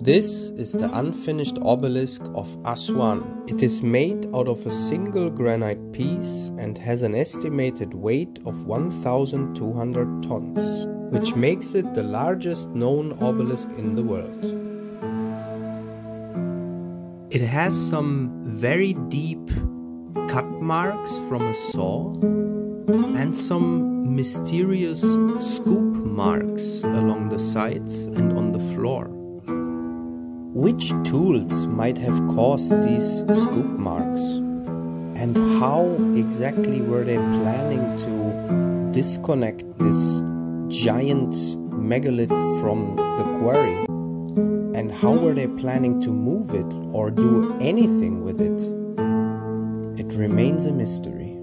This is the unfinished obelisk of Aswan. It is made out of a single granite piece and has an estimated weight of 1200 tons, which makes it the largest known obelisk in the world. It has some very deep cut marks from a saw and some mysterious scoop marks along the sides and on the floor. Which tools might have caused these scoop marks? And how exactly were they planning to disconnect this giant megalith from the quarry? And how were they planning to move it or do anything with it? It remains a mystery.